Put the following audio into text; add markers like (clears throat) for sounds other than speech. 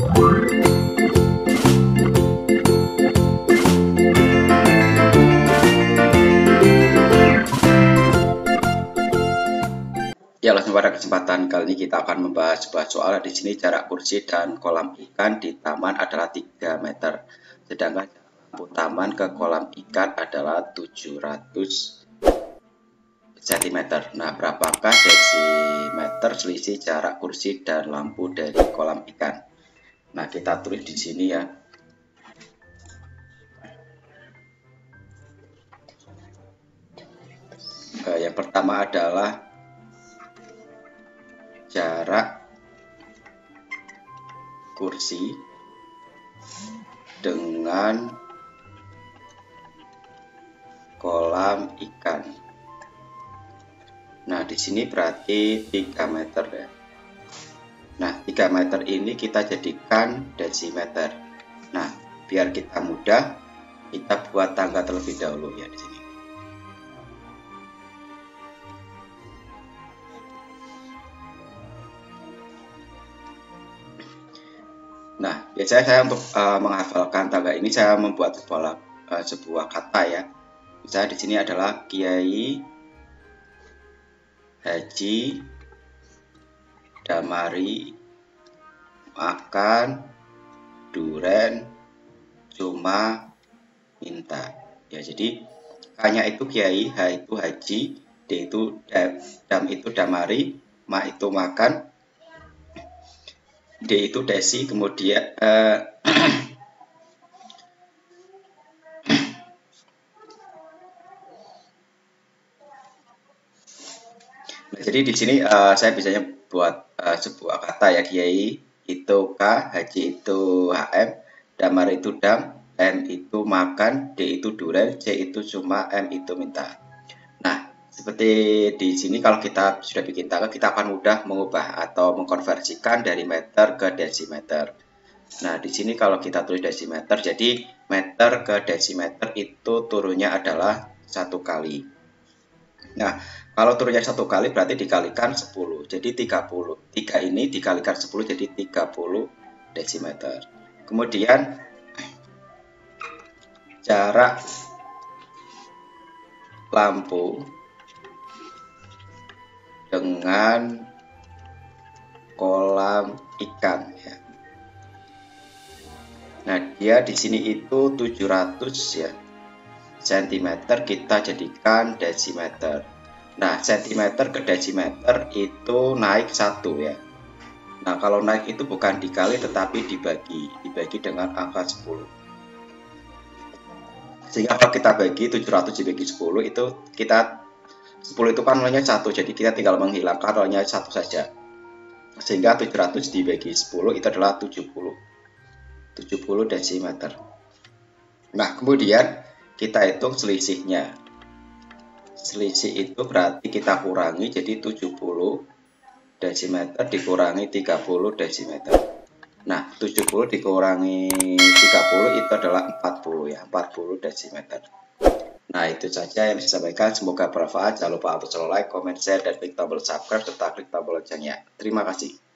Ya, langsung pada kesempatan kali ini kita akan membahas sebuah soal di sini jarak kursi dan kolam ikan di taman adalah 3 meter. Sedangkan lampu taman ke kolam ikan adalah 700 cm. Nah, berapakah desimeter selisih jarak kursi dan lampu dari kolam ikan? Nah, kita tulis di sini ya. Eh, yang pertama adalah jarak kursi dengan kolam ikan. Nah, di sini berarti 3 meter ya. Nah, 3 meter ini kita jadikan desimeter. Nah, biar kita mudah, kita buat tangga terlebih dahulu ya di sini. Nah, biasanya saya untuk uh, menghafalkan tangga ini saya membuat sebuah uh, sebuah kata ya. Misalnya di sini adalah Kiai Haji Damari makan duren cuma minta. Ya, jadi hanya itu Kiai, H itu Haji, D itu Dam itu Damari, Ma itu makan, D itu desi kemudian nah, (clears throat) jadi di sini uh, saya biasanya buat uh, sebuah kata ya kiai itu k haji itu hm damar itu dam m itu makan d itu duren c itu cuma m itu minta seperti di sini kalau kita sudah bikin tangga, kita akan mudah mengubah atau mengkonversikan dari meter ke desimeter. Nah, di sini kalau kita tulis desimeter, jadi meter ke desimeter itu turunnya adalah satu kali. Nah, kalau turunnya satu kali berarti dikalikan 10. Jadi 30. 3 ini dikalikan 10 jadi 30 desimeter. Kemudian jarak lampu dengan kolam ikan ya. Nah, dia di sini itu 700 ya. Cm kita jadikan desimeter. Nah, cm ke desimeter itu naik satu ya. Nah, kalau naik itu bukan dikali tetapi dibagi, dibagi dengan angka 10. Sehingga kalau kita bagi 700 dibagi 10 itu kita 10 itu kan nolnya 1, jadi kita tinggal menghilangkan nolnya 1 saja. Sehingga 700 dibagi 10 itu adalah 70. 70 desimeter. Nah, kemudian kita hitung selisihnya. Selisih itu berarti kita kurangi jadi 70 desimeter dikurangi 30 desimeter. Nah, 70 dikurangi 30 itu adalah 40 ya, 40 desimeter. Nah, itu saja yang saya sampaikan. Semoga bermanfaat. Jangan lupa untuk like, comment, share, dan klik tombol subscribe serta klik tombol loncengnya. Terima kasih.